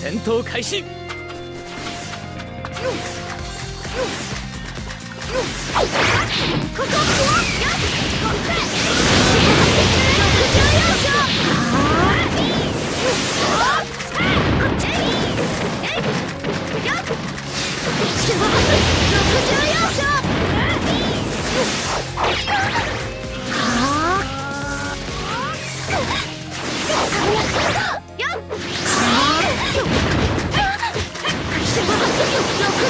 戦闘開始。64!